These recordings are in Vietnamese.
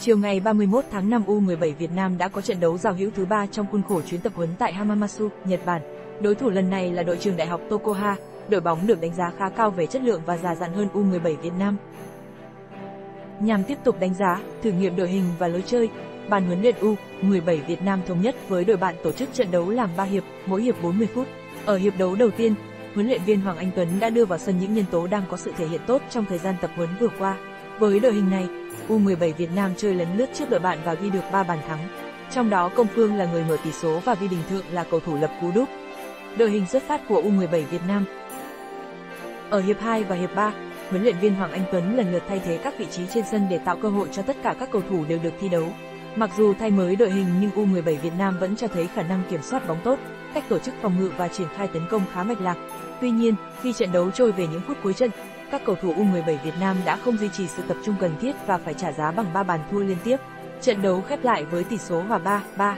Chiều ngày 31 tháng 5 U17 Việt Nam đã có trận đấu giao hữu thứ ba trong khuôn khổ chuyến tập huấn tại Hamamatsu, Nhật Bản. Đối thủ lần này là đội trường đại học Tokoha, đội bóng được đánh giá khá cao về chất lượng và già dặn hơn U17 Việt Nam. Nhằm tiếp tục đánh giá, thử nghiệm đội hình và lối chơi, ban huấn luyện U17 Việt Nam thống nhất với đội bạn tổ chức trận đấu làm 3 hiệp, mỗi hiệp 40 phút. Ở hiệp đấu đầu tiên, huấn luyện viên Hoàng Anh Tuấn đã đưa vào sân những nhân tố đang có sự thể hiện tốt trong thời gian tập huấn vừa qua. Với đội hình này, U17 Việt Nam chơi lấn lướt trước đội bạn và ghi được 3 bàn thắng. Trong đó Công Phương là người mở tỷ số và Vi Đình Thượng là cầu thủ lập cú đúp. Đội hình xuất phát của U17 Việt Nam Ở hiệp 2 và hiệp 3, huấn luyện viên Hoàng Anh Tuấn lần lượt thay thế các vị trí trên sân để tạo cơ hội cho tất cả các cầu thủ đều được thi đấu. Mặc dù thay mới đội hình nhưng U17 Việt Nam vẫn cho thấy khả năng kiểm soát bóng tốt, cách tổ chức phòng ngự và triển khai tấn công khá mạch lạc. Tuy nhiên, khi trận đấu trôi về những phút cuối trận, các cầu thủ U17 Việt Nam đã không duy trì sự tập trung cần thiết và phải trả giá bằng 3 bàn thua liên tiếp. Trận đấu khép lại với tỷ số hòa 3-3.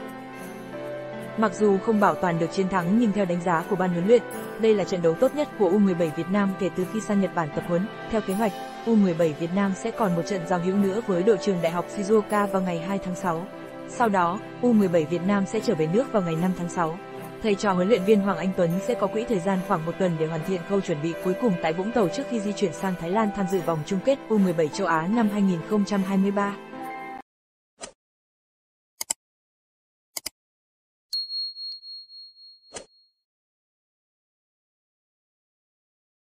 Mặc dù không bảo toàn được chiến thắng nhưng theo đánh giá của ban huấn luyện, đây là trận đấu tốt nhất của U17 Việt Nam kể từ khi sang Nhật Bản tập huấn. Theo kế hoạch, U17 Việt Nam sẽ còn một trận giao hữu nữa với đội trường Đại học Shizuoka vào ngày 2 tháng 6. Sau đó, U17 Việt Nam sẽ trở về nước vào ngày 5 tháng 6. Thầy trò huấn luyện viên Hoàng Anh Tuấn sẽ có quỹ thời gian khoảng một tuần để hoàn thiện khâu chuẩn bị cuối cùng tại Vũng Tàu trước khi di chuyển sang Thái Lan tham dự vòng chung kết U17 châu Á năm 2023.